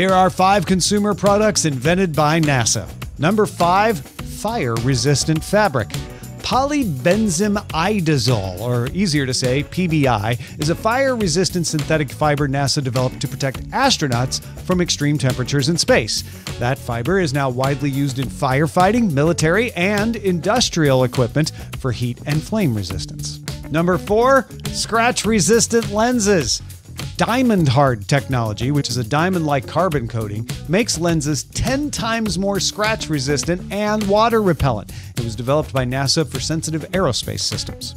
Here are five consumer products invented by NASA. Number five, fire resistant fabric. Polybenzimidazole, or easier to say, PBI, is a fire resistant synthetic fiber NASA developed to protect astronauts from extreme temperatures in space. That fiber is now widely used in firefighting, military, and industrial equipment for heat and flame resistance. Number four, scratch resistant lenses. Diamond Hard technology, which is a diamond like carbon coating, makes lenses 10 times more scratch resistant and water repellent. It was developed by NASA for sensitive aerospace systems.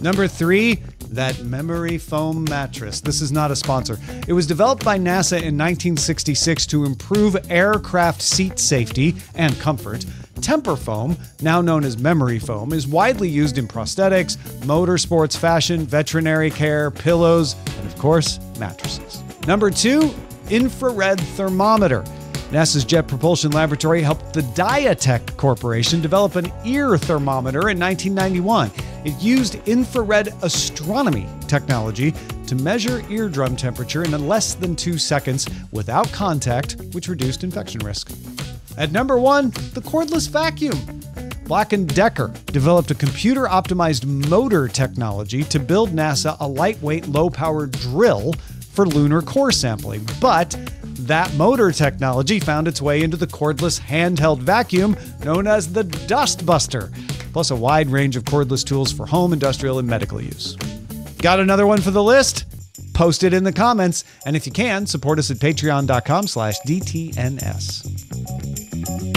Number three, that memory foam mattress. This is not a sponsor. It was developed by NASA in 1966 to improve aircraft seat safety and comfort. Temper foam, now known as memory foam, is widely used in prosthetics, motorsports fashion, veterinary care, pillows, and of course, mattresses. Number two, infrared thermometer. NASA's Jet Propulsion Laboratory helped the Diatek Corporation develop an ear thermometer in 1991. It used infrared astronomy technology to measure eardrum temperature in less than two seconds without contact, which reduced infection risk. At number one, the cordless vacuum. Black & Decker developed a computer-optimized motor technology to build NASA a lightweight, low-power drill for lunar core sampling. But that motor technology found its way into the cordless handheld vacuum known as the Dustbuster, plus a wide range of cordless tools for home, industrial, and medical use. Got another one for the list? Post it in the comments, and if you can, support us at patreon.com slash DTNS.